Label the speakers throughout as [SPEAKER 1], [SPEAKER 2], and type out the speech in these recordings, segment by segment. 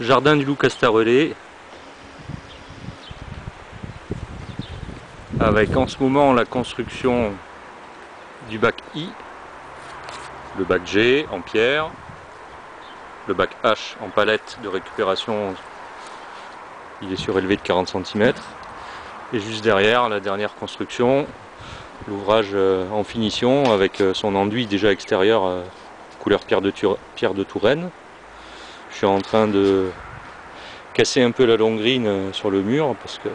[SPEAKER 1] Jardin du Loup Castarelé. Avec en ce moment la construction du bac I, le bac G en pierre, le bac H en palette de récupération, il est surélevé de 40 cm. Et juste derrière, la dernière construction, l'ouvrage euh, en finition avec euh, son enduit déjà extérieur euh, couleur pierre de Touraine. Je suis en train de casser un peu la longrine sur le mur parce que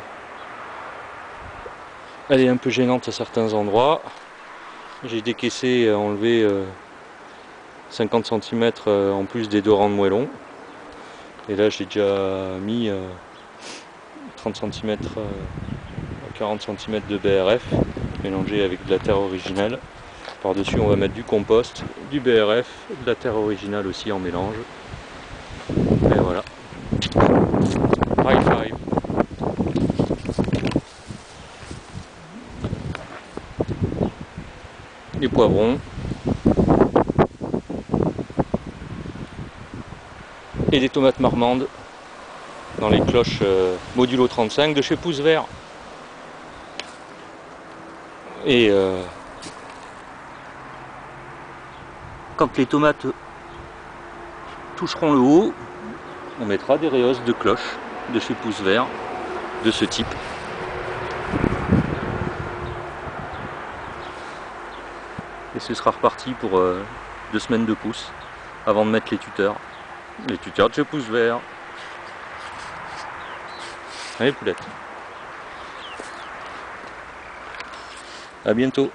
[SPEAKER 1] elle est un peu gênante à certains endroits. J'ai décaissé, enlevé 50 cm en plus des deux rangs de moellons. Et là j'ai déjà mis 30 cm, 40 cm de BRF mélangé avec de la terre originale. Par-dessus, on va mettre du compost, du BRF, de la terre originale aussi en mélange. Voilà. High five. Les poivrons. Et des tomates marmandes dans les cloches euh, modulo 35 de chez Pouce Vert. Et euh, quand les tomates toucheront le haut, on mettra des réhausses de cloches de chez Pouce Vert de ce type. Et ce sera reparti pour euh, deux semaines de pouce avant de mettre les tuteurs. Les tuteurs de chez Pouce Vert. Allez poulette. À bientôt.